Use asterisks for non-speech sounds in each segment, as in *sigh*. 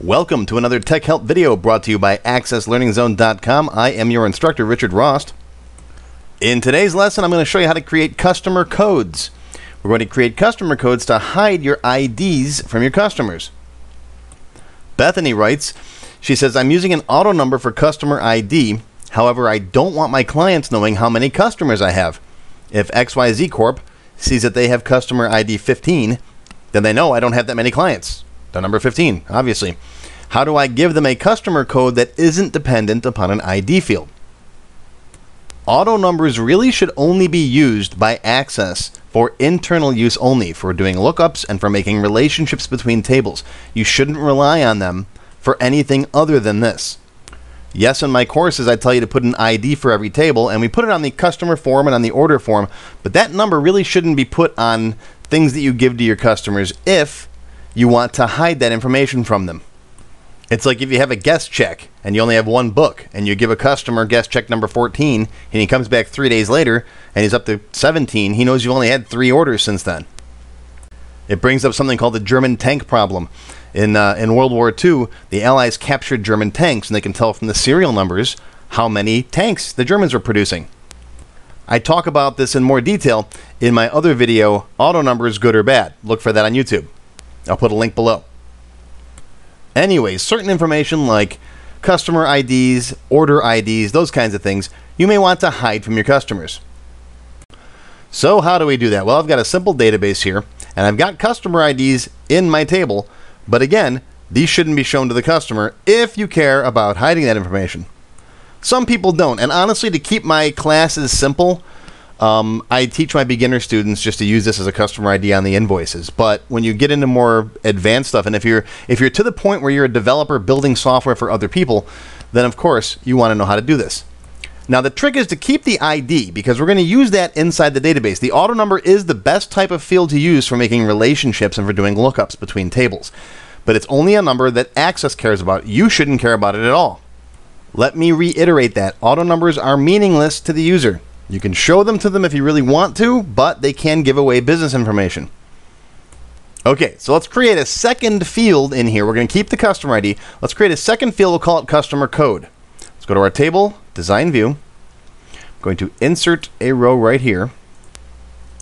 Welcome to another Tech Help video brought to you by AccessLearningZone.com. I am your instructor, Richard Rost. In today's lesson, I'm going to show you how to create customer codes. We're going to create customer codes to hide your IDs from your customers. Bethany writes, she says, I'm using an auto number for customer ID. However, I don't want my clients knowing how many customers I have. If XYZ Corp sees that they have customer ID 15, then they know I don't have that many clients. The number 15, obviously. How do I give them a customer code that isn't dependent upon an ID field? Auto numbers really should only be used by Access for internal use only, for doing lookups and for making relationships between tables. You shouldn't rely on them for anything other than this. Yes, in my courses, I tell you to put an ID for every table, and we put it on the customer form and on the order form, but that number really shouldn't be put on things that you give to your customers if you want to hide that information from them. It's like if you have a guest check and you only have one book and you give a customer guest check number 14 and he comes back three days later and he's up to 17, he knows you've only had three orders since then. It brings up something called the German tank problem. In, uh, in World War II, the Allies captured German tanks and they can tell from the serial numbers how many tanks the Germans were producing. I talk about this in more detail in my other video, Auto Numbers Good or Bad. Look for that on YouTube. I'll put a link below. Anyways, certain information like customer IDs, order IDs, those kinds of things, you may want to hide from your customers. So how do we do that? Well, I've got a simple database here, and I've got customer IDs in my table, but again, these shouldn't be shown to the customer if you care about hiding that information. Some people don't, and honestly, to keep my classes simple, um, I teach my beginner students just to use this as a customer ID on the invoices. But when you get into more advanced stuff, and if you're if you're to the point where you're a developer building software for other people, then of course you want to know how to do this. Now the trick is to keep the ID because we're going to use that inside the database. The auto number is the best type of field to use for making relationships and for doing lookups between tables. But it's only a number that Access cares about. You shouldn't care about it at all. Let me reiterate that. Auto numbers are meaningless to the user. You can show them to them if you really want to, but they can give away business information. Okay, so let's create a second field in here. We're going to keep the customer ID. Let's create a second field. We'll call it customer code. Let's go to our table, design view. I'm going to insert a row right here.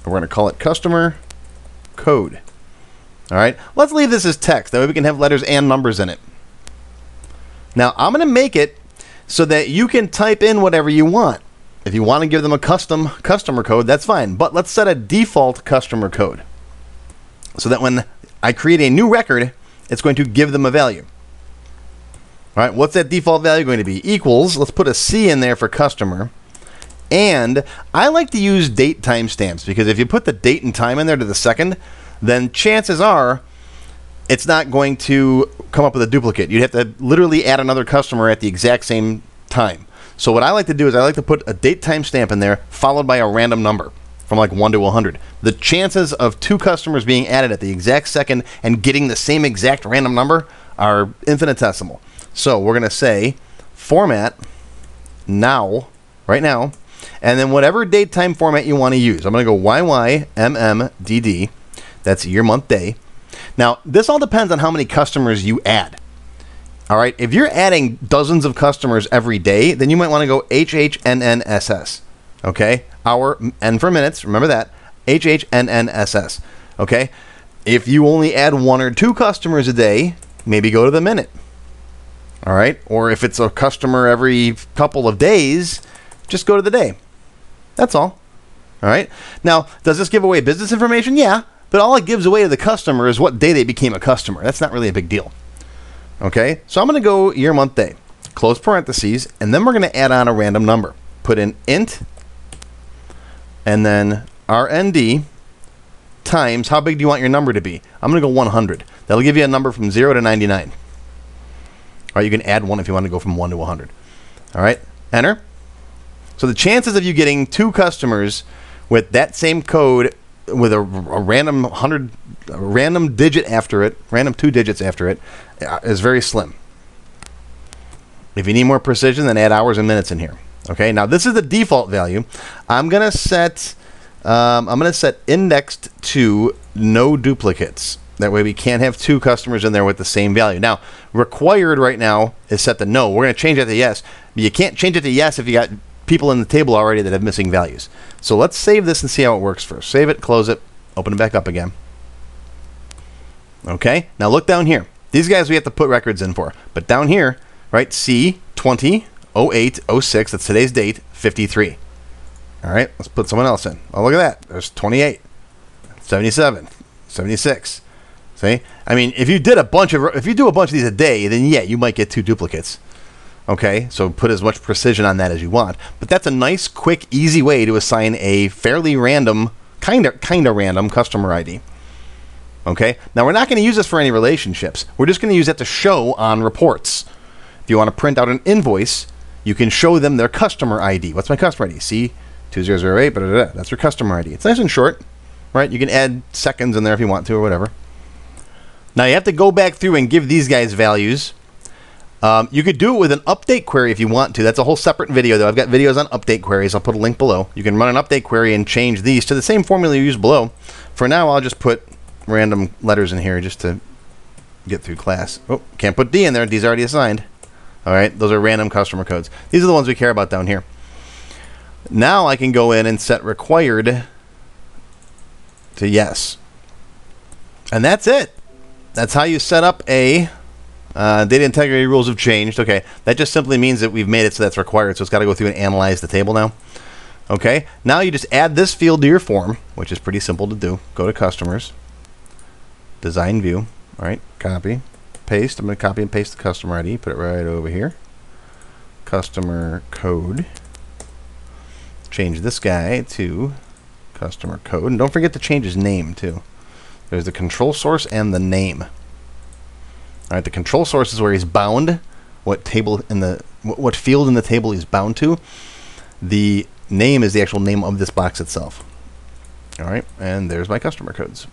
We're going to call it customer code. All right, let's leave this as text. That way we can have letters and numbers in it. Now I'm going to make it so that you can type in whatever you want. If you want to give them a custom customer code, that's fine. But let's set a default customer code so that when I create a new record, it's going to give them a value. All right, what's that default value going to be? Equals, let's put a C in there for customer. And I like to use date timestamps because if you put the date and time in there to the second, then chances are it's not going to come up with a duplicate. You'd have to literally add another customer at the exact same time. So what I like to do is I like to put a date time stamp in there followed by a random number from like 1 to 100. The chances of two customers being added at the exact second and getting the same exact random number are infinitesimal. So we're going to say format now, right now, and then whatever date time format you want to use. I'm going to go YYMMDD. That's year, month, day. Now, this all depends on how many customers you add. All right. If you're adding dozens of customers every day, then you might want to go HHNNSS. Okay. Hour N for minutes. Remember that. HHNNSS. Okay. If you only add one or two customers a day, maybe go to the minute. All right. Or if it's a customer every couple of days, just go to the day. That's all. All right. Now, does this give away business information? Yeah. But all it gives away to the customer is what day they became a customer. That's not really a big deal. Okay, so I'm going to go year, month, day, close parentheses, and then we're going to add on a random number. Put in int, and then RND times how big do you want your number to be? I'm going to go 100. That'll give you a number from 0 to 99. All right, you can add one if you want to go from 1 to 100. All right, enter. So the chances of you getting two customers with that same code with a, a random 100 a random digit after it, random two digits after it, uh, is very slim. If you need more precision, then add hours and minutes in here. Okay, now this is the default value. I'm gonna set um, I'm gonna set indexed to no duplicates. That way we can't have two customers in there with the same value. Now, required right now is set to no. We're going to change that to yes. But you can't change it to yes if you got people in the table already that have missing values. So let's save this and see how it works first. Save it, close it, open it back up again. Okay, now look down here. These guys we have to put records in for. But down here, right, C 20 08 06, that's today's date, 53. All right, let's put someone else in. Oh, look at that. There's 28, 77, 76. See? I mean, if you did a bunch of if you do a bunch of these a day, then yeah, you might get two duplicates. Okay? So put as much precision on that as you want. But that's a nice, quick, easy way to assign a fairly random, kind of kind of random customer ID. Okay? Now we're not going to use this for any relationships. We're just going to use that to show on reports. If you want to print out an invoice, you can show them their customer ID. What's my customer ID? C 2008, blah, blah, blah. that's your customer ID. It's nice and short, right? You can add seconds in there if you want to or whatever. Now you have to go back through and give these guys values. Um, you could do it with an update query if you want to. That's a whole separate video, though. I've got videos on update queries. I'll put a link below. You can run an update query and change these to the same formula you used below. For now, I'll just put random letters in here just to get through class. Oh, can't put D in there. D's already assigned. All right, those are random customer codes. These are the ones we care about down here. Now I can go in and set required to yes. And that's it. That's how you set up a uh, data integrity rules have changed. Okay, that just simply means that we've made it so that's required. So it's got to go through and analyze the table now. Okay, now you just add this field to your form, which is pretty simple to do. Go to customers, design view. All right, copy, paste. I'm going to copy and paste the customer ID. Put it right over here. Customer code. Change this guy to customer code. And don't forget to change his name too. There's the control source and the name. All right, the control source is where he's bound, what table in the what field in the table he's bound to. The name is the actual name of this box itself. All right, and there's my customer codes.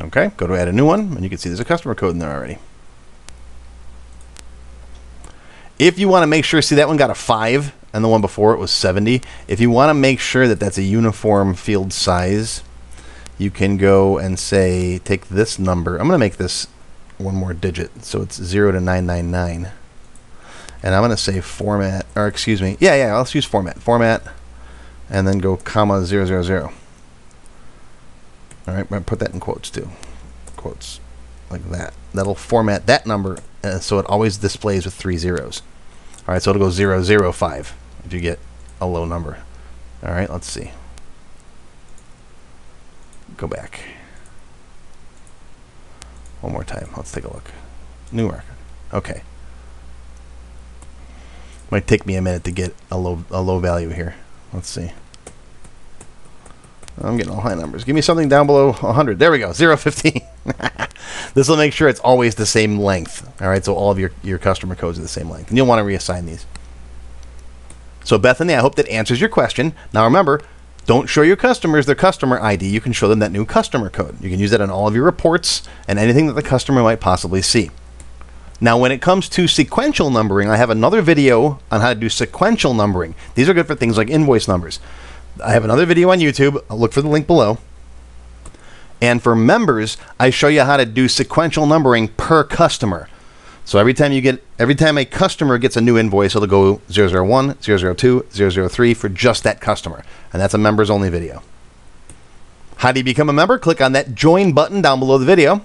Okay, go to add a new one, and you can see there's a customer code in there already. If you want to make sure, see that one got a 5, and the one before it was 70. If you want to make sure that that's a uniform field size, you can go and say, take this number. I'm going to make this one more digit, so it's 0 to 999. And I'm going to say format, or excuse me, yeah, yeah, let's use format. Format, and then go comma 000. All right, put that in quotes too. Quotes like that. That'll format that number uh, so it always displays with three zeros. All right, so it'll go 005 if you get a low number. All right, let's see go back. One more time. Let's take a look. New record. Okay. Might take me a minute to get a low a low value here. Let's see. I'm getting all high numbers. Give me something down below 100. There we go. 015. *laughs* this will make sure it's always the same length. All right, so all of your, your customer codes are the same length. And you'll want to reassign these. So Bethany, I hope that answers your question. Now remember, don't show your customers their customer ID. You can show them that new customer code. You can use that on all of your reports and anything that the customer might possibly see. Now, when it comes to sequential numbering, I have another video on how to do sequential numbering. These are good for things like invoice numbers. I have another video on YouTube. I'll look for the link below. And for members, I show you how to do sequential numbering per customer. So every time you get, every time a customer gets a new invoice, it'll go 001, 002, 003 for just that customer. And that's a members only video. How do you become a member? Click on that join button down below the video.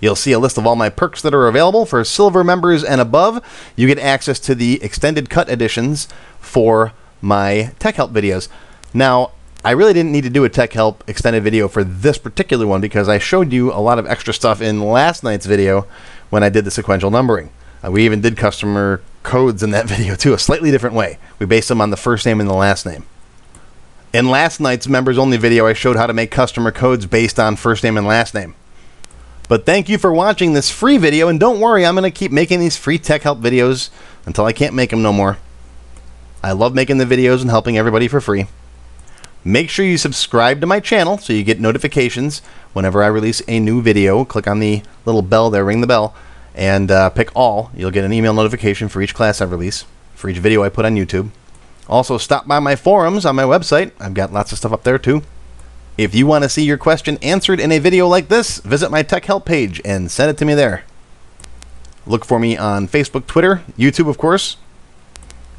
You'll see a list of all my perks that are available for silver members and above. You get access to the extended cut editions for my tech help videos. Now, I really didn't need to do a tech help extended video for this particular one because I showed you a lot of extra stuff in last night's video when I did the sequential numbering. Uh, we even did customer codes in that *laughs* video too, a slightly different way. We based them on the first name and the last name. In last night's members only video, I showed how to make customer codes based on first name and last name. But thank you for watching this free video, and don't worry, I'm going to keep making these free tech help videos until I can't make them no more. I love making the videos and helping everybody for free. Make sure you subscribe to my channel so you get notifications whenever I release a new video. Click on the little bell there, ring the bell, and uh, pick all. You'll get an email notification for each class I release, for each video I put on YouTube. Also, stop by my forums on my website. I've got lots of stuff up there too. If you want to see your question answered in a video like this, visit my tech help page and send it to me there. Look for me on Facebook, Twitter, YouTube, of course.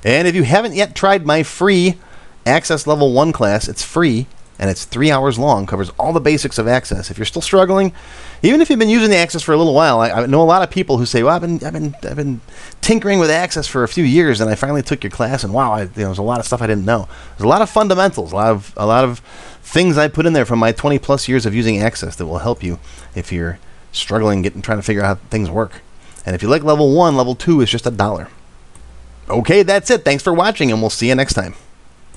And if you haven't yet tried my free Access Level 1 class, it's free and it's three hours long, covers all the basics of Access. If you're still struggling, even if you've been using the Access for a little while, I, I know a lot of people who say, "Well, I've been, I've been, I've been tinkering with Access for a few years, and I finally took your class, and wow, I, you know, there's a lot of stuff I didn't know. There's a lot of fundamentals, a lot of, a lot of things I put in there from my 20 plus years of using Access that will help you if you're struggling, getting, trying to figure out how things work. And if you like level one, level two is just a dollar. Okay, that's it. Thanks for watching, and we'll see you next time.